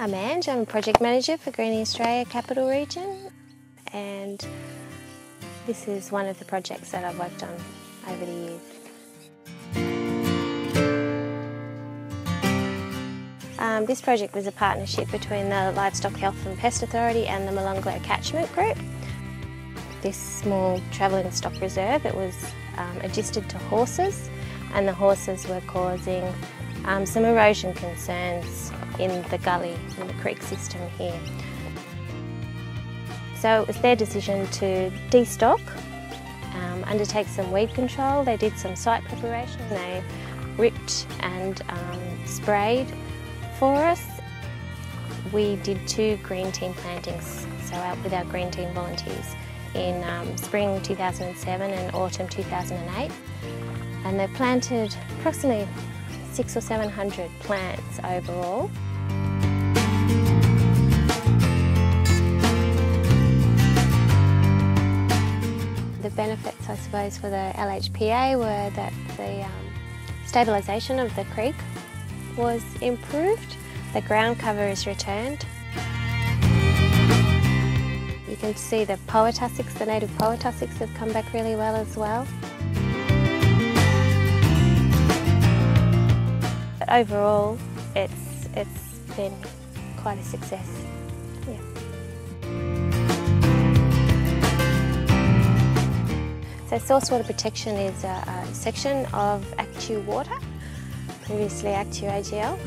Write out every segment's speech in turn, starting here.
I'm Ange, I'm a project manager for Greening Australia Capital Region and this is one of the projects that I've worked on over the years. Um, this project was a partnership between the Livestock Health and Pest Authority and the Molonglo Catchment Group. This small travelling stock reserve, it was um, agisted to horses and the horses were causing um, some erosion concerns in the gully, in the creek system here. So it was their decision to destock, um, undertake some weed control. They did some site preparation. They ripped and um, sprayed for us. We did two green team plantings, so out with our green team volunteers in um, spring 2007 and autumn 2008. And they planted approximately six or seven hundred plants overall. The benefits, I suppose, for the LHPA were that the um, stabilisation of the creek was improved, the ground cover is returned. You can see the poa tussocks, the native poa tussocks have come back really well as well. But overall, it's, it's been quite a success. Yeah. So source water protection is a, a section of ACTEW Water, previously ActewAGL.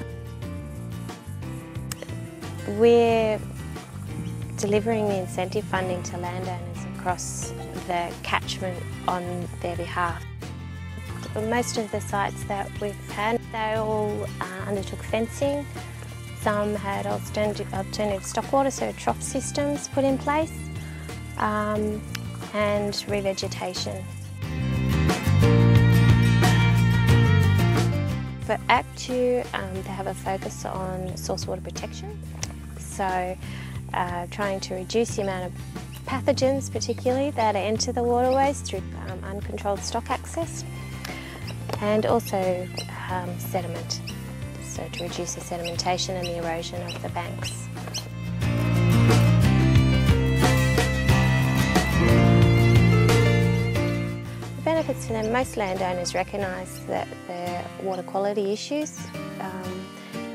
We're delivering the incentive funding to landowners across the catchment on their behalf. Most of the sites that we've had, they all uh, undertook fencing. Some had alternative, alternative stockwater, so trough systems put in place, um, and revegetation. For ACTEW, um, they have a focus on source water protection, so uh, trying to reduce the amount of pathogens particularly that enter the waterways through um, uncontrolled stock access and also um, sediment, so to reduce the sedimentation and the erosion of the banks. The benefits for them, most landowners recognise that there are water quality issues um,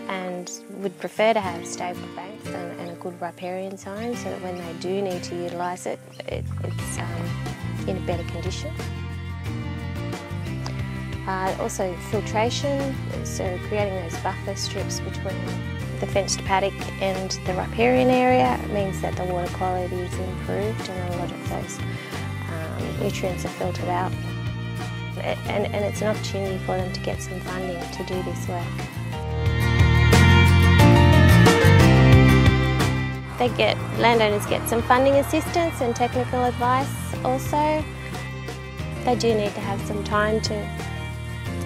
and would prefer to have stable banks and, and, a good riparian zone so that when they do need to utilise it, it it's um, in a better condition. Uh, also filtration, so creating those buffer strips between the fenced paddock and the riparian area means that the water quality is improved and a lot of those um, nutrients are filtered out. And, and it's an opportunity for them to get some funding to do this work. They get, landowners get some funding assistance and technical advice also. They do need to have some time to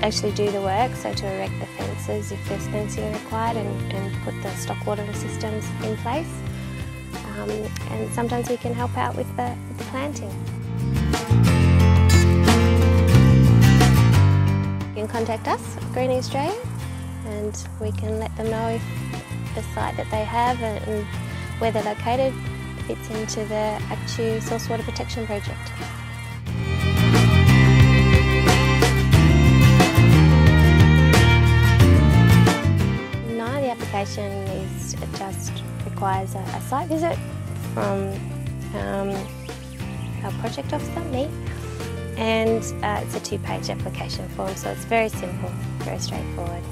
actually do the work, so to erect the fences if there's fencing required and, and put the stock watering systems in place. Um, and sometimes we can help out with the, with the planting. You can contact us, Greening Australia, and we can let them know if the site that they have and where they're located fits into the ACTEW Source Water Protection Project. Requires a, a site visit from um, our project officer, me, and uh, it's a two-page application form, so it's very simple, very straightforward.